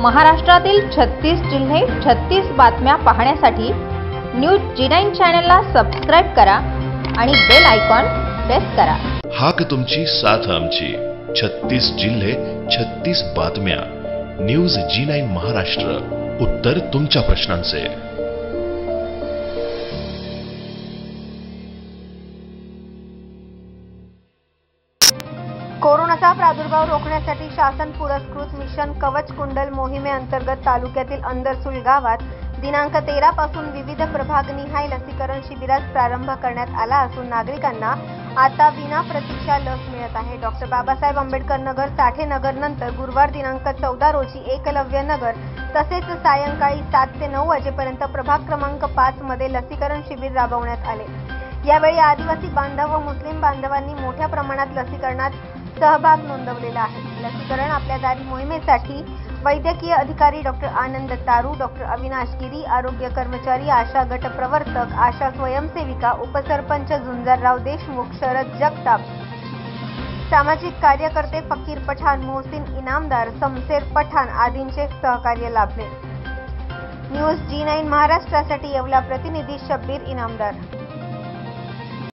महाराष्ट्रातील छत्तीस जिल्हे छत्तीस बातम्या पाहण्यासाठी न्यूज जी नाईन चॅनलला सबस्क्राईब करा आणि बेल आयकॉन प्रेस करा. हाक तुमची साथ आमची. छत्तीस जिल्हे छत्तीस बातम्या. News G nine Maharashtra. उत्तर तुमच्या प्रश्नांचे. कोरोनाचा प्रादुर्भाव रोखण्यासाठी शासन पुरस्कृत मिशन कवच कुंडल मोहिमेअंतर्गत तालुक्यातील अंदरसुल गावात दिनांक तेरा पासून विविध प्रभागनिहाय लसीकरण शिबिरास प्रारंभ करण्यात आला असून नागरिकांना आता विना प्रतीक्षा लस मिळत आहे. डॉक्टर बाबासाहेब आंबेडकर नगर साठे नगर नंतर गुरुवार दिनांक चौदा रोजी एकलव्य नगर तसेच सायंकाळी सात ते नऊ वाजेपर्यंत प्रभाग क्रमांक पाच मध्ये लसीकरण शिबिर राबवण्यात आले. यावेळी आदिवासी बांधव व मुस्लिम बांधवांनी मोठ्या प्रमाणात लसीकरणात सहभाग नोंदवलेला आहे. लसीकरण आपल्या दारी मोहिमेसाठी वैद्यकीय अधिकारी डॉक्टर आनंद तारू डॉक्टर अविनाश गिरी आरोग्य कर्मचारी आशा गट प्रवर्तक आशा स्वयंसेविका उपसरपंच झुंजारराव देशमुख शरद जगताप. सामाजिक कार्यकर्ते फकीर पठाण मोहसिन इनामदार समसेर पठाण आदींचे सहकार्य लाभले. न्यूज जी नाईन महाराष्ट्रासाठी येवला प्रतिनिधी शब्बीर इनामदार.